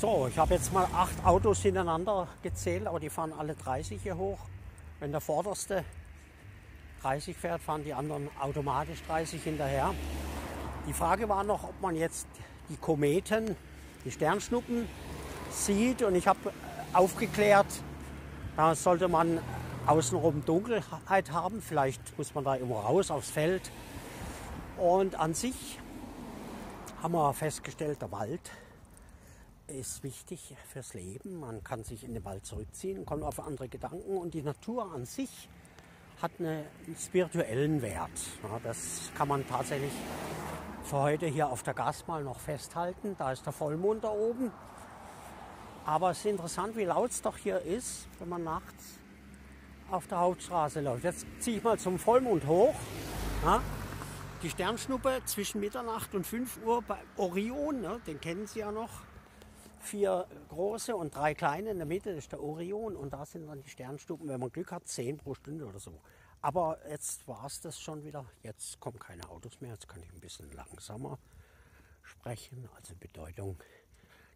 So, ich habe jetzt mal acht Autos hintereinander gezählt, aber die fahren alle 30 hier hoch. Wenn der vorderste 30 fährt, fahren die anderen automatisch 30 hinterher. Die Frage war noch, ob man jetzt die Kometen, die Sternschnuppen sieht. Und ich habe aufgeklärt, da sollte man außenrum Dunkelheit haben. Vielleicht muss man da immer raus aufs Feld. Und an sich haben wir festgestellt, der Wald ist wichtig fürs Leben. Man kann sich in den Wald zurückziehen, kommt auf andere Gedanken und die Natur an sich hat einen spirituellen Wert. Ja, das kann man tatsächlich für heute hier auf der Gas noch festhalten. Da ist der Vollmond da oben. Aber es ist interessant, wie laut es doch hier ist, wenn man nachts auf der Hauptstraße läuft. Jetzt ziehe ich mal zum Vollmond hoch. Ja, die Sternschnuppe zwischen Mitternacht und 5 Uhr bei Orion, ne, den kennen Sie ja noch vier große und drei kleine. In der Mitte ist der Orion und da sind dann die Sternstufen, wenn man Glück hat, zehn pro Stunde oder so. Aber jetzt war es das schon wieder. Jetzt kommen keine Autos mehr. Jetzt kann ich ein bisschen langsamer sprechen. Also Bedeutung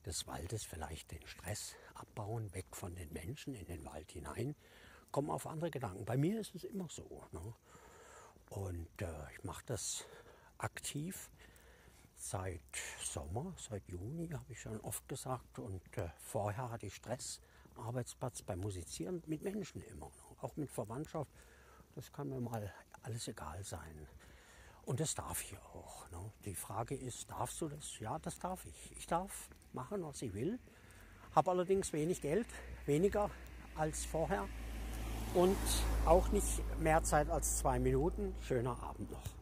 des Waldes vielleicht den Stress abbauen, weg von den Menschen in den Wald hinein, kommen auf andere Gedanken. Bei mir ist es immer so. Ne? Und äh, ich mache das aktiv seit Sommer, seit Juni, habe ich schon oft gesagt. Und äh, vorher hatte ich Stress, Arbeitsplatz beim Musizieren mit Menschen immer, auch mit Verwandtschaft. Das kann mir mal alles egal sein. Und das darf ich auch. Ne? Die Frage ist, darfst du das? Ja, das darf ich. Ich darf machen, was ich will. Habe allerdings wenig Geld, weniger als vorher und auch nicht mehr Zeit als zwei Minuten. Schöner Abend noch.